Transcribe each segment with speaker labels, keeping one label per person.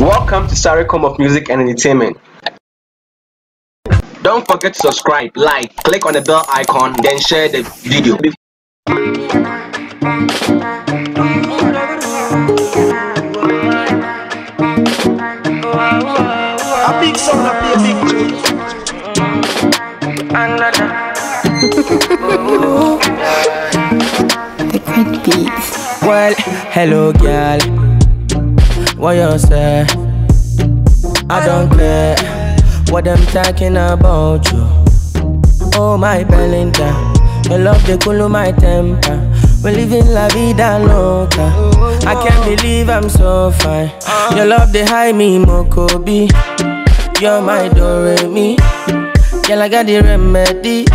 Speaker 1: Welcome to Cyrick Home of Music and Entertainment. Don't forget to subscribe, like, click on the bell icon, then share the video.
Speaker 2: A big sound, a big tune.
Speaker 3: The great beats.
Speaker 4: Well, hello, girl. What you say? I don't care what them talking about you. Oh, my Belinda. Your love, they cool my temper. We living la vida loca. I can't believe I'm so fine. Your love, they high me, Mokobi. You're my Doremi. Girl, I got the remedy.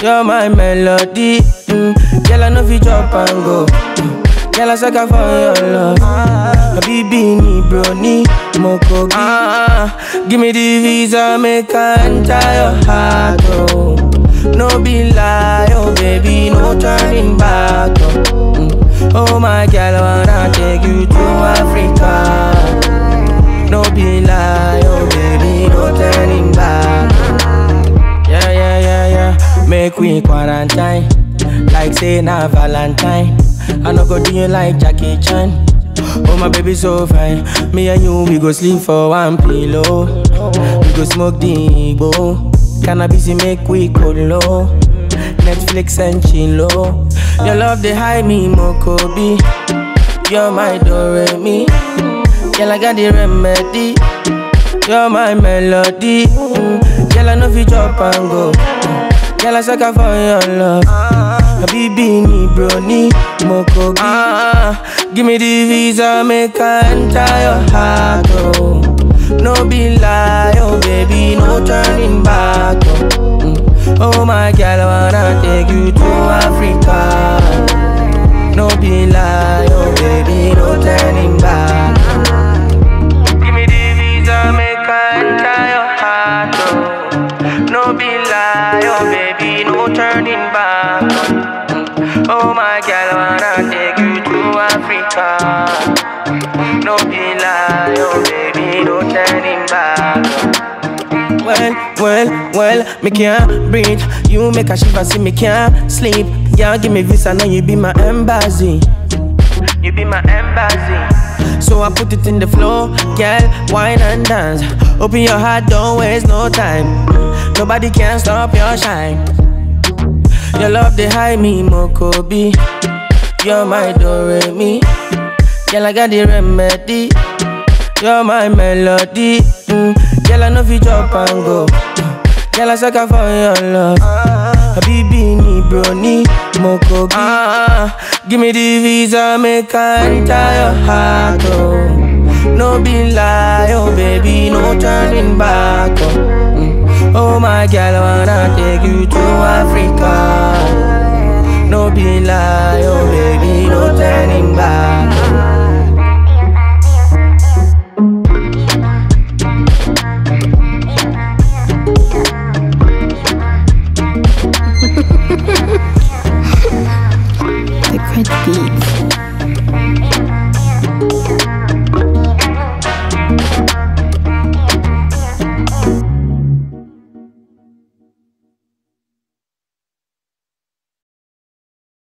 Speaker 4: You're my melody. Mm. Girl, I know if you drop and go. Mm. Girl, I sucker for your love. Habibi ni brony, moko ah, Give me the visa, make I enter your heart, oh. No be lie, oh baby, no turning back, oh. Mm. Oh my girl, I wanna take you to Africa. No be lie, oh baby, no turning back. Yeah, yeah, yeah, yeah. Make we quarantine. Like say na Valentine. I no go do you like Jackie Chan. Oh my baby so fine. Me and you we go sleep for one pillow. We go smoke the. Cannabis make we low. Netflix and chillo. Oh. Your love they high me Mokobi. You're my Doremi. Girl I got the remedy. You're my melody. Girl, I know if you drop and go. Girl, I sucker for your love. Habibi ni brony, moko ah, Give me the visa, make I enter your heart, oh. No be lie, oh baby, no turning back, oh. Mm. Oh my girl, I wanna take you to Africa. No be lie, oh baby, no turning back. Give me the visa, make enter your heart, oh. No be lie, oh baby, turning back. Oh my girl, wanna take you to Africa. No be lie, oh baby, no turning back. Well, well, well, me can't breathe. You make a shiver, see me can't sleep. Yeah, give me visa, now you be my embassy. You be my embassy. So I put it in the floor, girl, wine and dance. Open your heart, don't waste no time. Nobody can stop your shine. Your love, they high me, Mokobi. You're my Doremi. Girl, I got the remedy. You're my melody. Mm. Girl, I know if you drop and go. Girl, I sucker for your love. Habibi ni brony, moko ah, Give me the visa, make I enter your heart, oh. No be lie, oh baby, no turning back, oh. Mm. Oh my girl, I wanna take you to Africa. No be lie, oh baby, no turning back.
Speaker 3: The great beats.